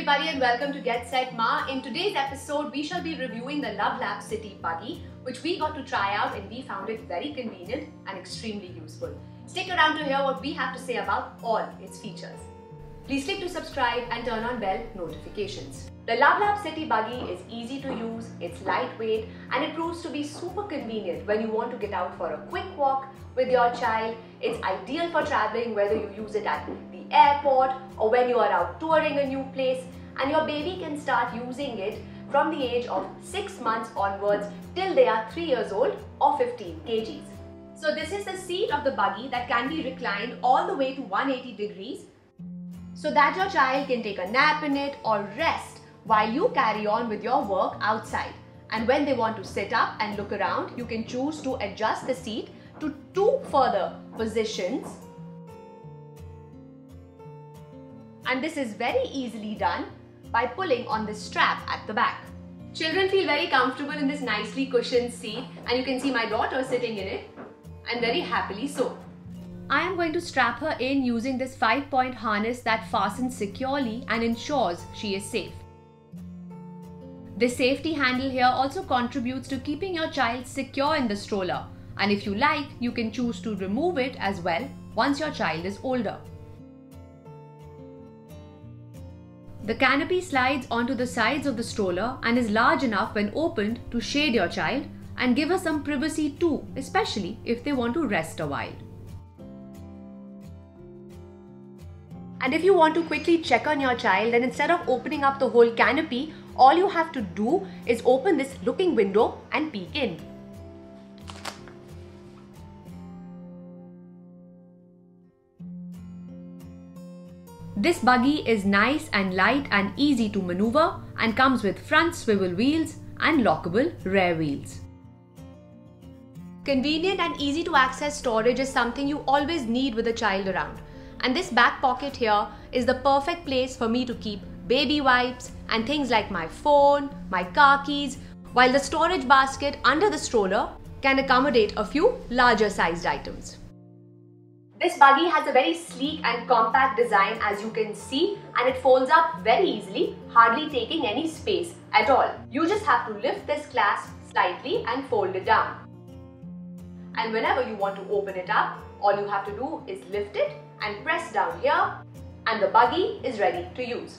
everybody and welcome to Get Set Ma. In today's episode, we shall be reviewing the LuvLap City Buggy, which we got to try out and we found it very convenient and extremely useful. Stick around to hear what we have to say about all its features. Please click to subscribe and turn on bell notifications. The LuvLap City Buggy is easy to use, it's lightweight, and it proves to be super convenient when you want to get out for a quick walk with your child. It's ideal for traveling whether you use it at airport or when you are out touring a new place, and your baby can start using it from the age of 6 months onwards till they are 3 years old or 15 kgs. So this is the seat of the buggy that can be reclined all the way to 180 degrees so that your child can take a nap in it or rest while you carry on with your work outside. And when they want to sit up and look around, you can choose to adjust the seat to two further positions. And this is very easily done by pulling on the strap at the back. Children feel very comfortable in this nicely cushioned seat and you can see my daughter sitting in it and very happily so. I am going to strap her in using this 5 point harness that fastens securely and ensures she is safe. This safety handle here also contributes to keeping your child secure in the stroller and if you like, you can choose to remove it as well once your child is older. The canopy slides onto the sides of the stroller and is large enough when opened to shade your child and give her some privacy too, especially if they want to rest a while. And if you want to quickly check on your child, then instead of opening up the whole canopy, all you have to do is open this looking window and peek in. This buggy is nice and light and easy to maneuver and comes with front swivel wheels and lockable rear wheels. Convenient and easy to access storage is something you always need with a child around. And this back pocket here is the perfect place for me to keep baby wipes and things like my phone, my car keys, while the storage basket under the stroller can accommodate a few larger sized items. This buggy has a very sleek and compact design as you can see and it folds up very easily, hardly taking any space at all. You just have to lift this clasp slightly and fold it down. And whenever you want to open it up, all you have to do is lift it and press down here and the buggy is ready to use.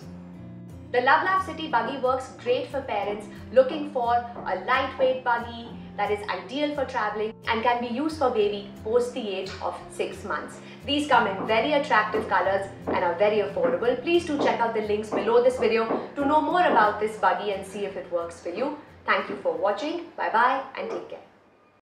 The LuvLap City buggy works great for parents looking for a lightweight buggy that is ideal for traveling and can be used for baby post the age of 6 months. These come in very attractive colors and are very affordable. Please do check out the links below this video to know more about this buggy and see if it works for you. Thank you for watching. Bye bye and take care.